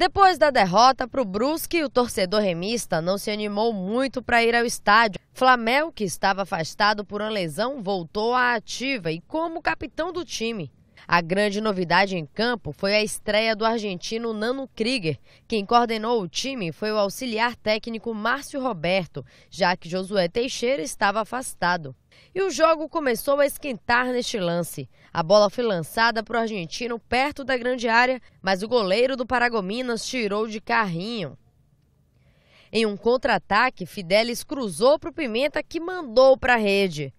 Depois da derrota para o Brusque, o torcedor remista não se animou muito para ir ao estádio. Flamel, que estava afastado por uma lesão, voltou à ativa e como capitão do time. A grande novidade em campo foi a estreia do argentino Nano Krieger. Quem coordenou o time foi o auxiliar técnico Márcio Roberto, já que Josué Teixeira estava afastado. E o jogo começou a esquentar neste lance. A bola foi lançada para o argentino perto da grande área, mas o goleiro do Paragominas tirou de carrinho. Em um contra-ataque, Fidelis cruzou para o Pimenta que mandou para a rede.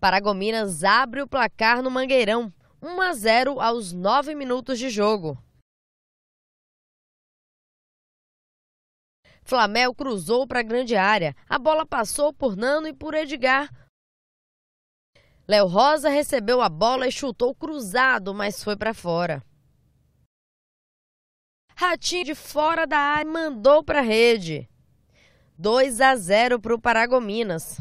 Paragominas abre o placar no Mangueirão. 1 a 0 aos 9 minutos de jogo. Flamel cruzou para a grande área. A bola passou por Nano e por Edgar. Léo Rosa recebeu a bola e chutou cruzado, mas foi para fora. Ratinho de fora da área mandou para a rede. 2 a 0 para o Paragominas.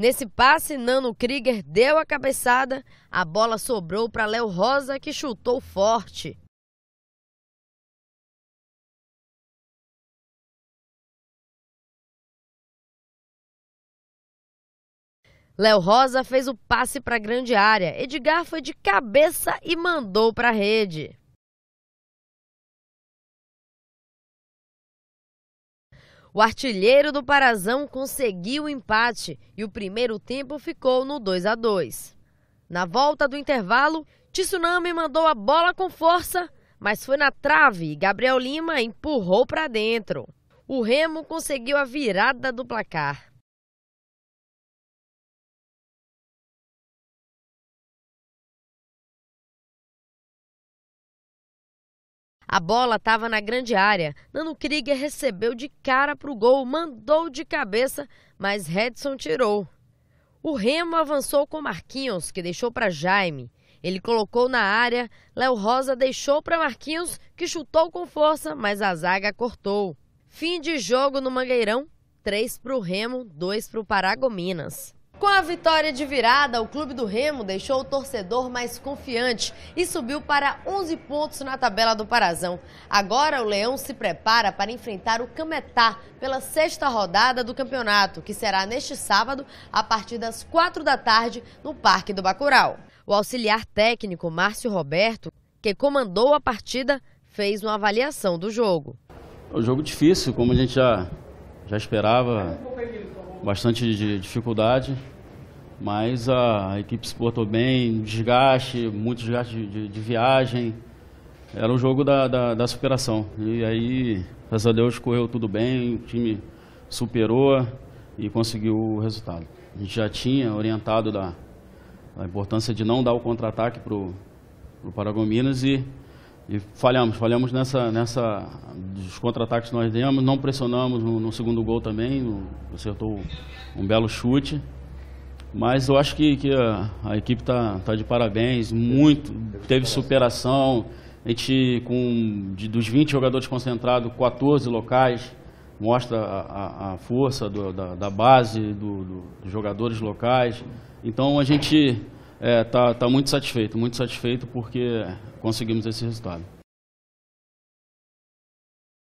Nesse passe, Nano Krieger deu a cabeçada, a bola sobrou para Léo Rosa, que chutou forte. Léo Rosa fez o passe para a grande área. Edgar foi de cabeça e mandou para a rede. O artilheiro do Parazão conseguiu o empate e o primeiro tempo ficou no 2 a 2. Na volta do intervalo, Tsunami mandou a bola com força, mas foi na trave e Gabriel Lima empurrou para dentro. O Remo conseguiu a virada do placar. A bola estava na grande área. Nano Krieger recebeu de cara para o gol, mandou de cabeça, mas Redson tirou. O Remo avançou com Marquinhos, que deixou para Jaime. Ele colocou na área, Léo Rosa deixou para Marquinhos, que chutou com força, mas a zaga cortou. Fim de jogo no Mangueirão, 3 para o Remo, 2 para o Paragominas. Com a vitória de virada, o Clube do Remo deixou o torcedor mais confiante e subiu para 11 pontos na tabela do Parazão. Agora o Leão se prepara para enfrentar o Cametá pela sexta rodada do campeonato, que será neste sábado a partir das 4 da tarde no Parque do Bacurau. O auxiliar técnico Márcio Roberto, que comandou a partida, fez uma avaliação do jogo. É um jogo difícil, como a gente já, já esperava bastante de dificuldade, mas a equipe se portou bem, desgaste, muito desgaste de, de, de viagem. Era um jogo da, da, da, superação. E aí, graças a Deus, correu tudo bem, o time superou e conseguiu o resultado. A gente já tinha orientado da, da importância de não dar o contra-ataque para o Paragominas e e falhamos, falhamos nessa, nessa dos contra-ataques que nós demos, não pressionamos no, no segundo gol também, no, acertou um belo chute. Mas eu acho que, que a, a, equipe está tá de parabéns, muito, teve superação. A gente, com, de, dos 20 jogadores concentrados, 14 locais, mostra a, a, força do, da, da, base do, do, dos jogadores locais. Então a gente é, tá, tá muito satisfeito, muito satisfeito porque conseguimos esse resultado.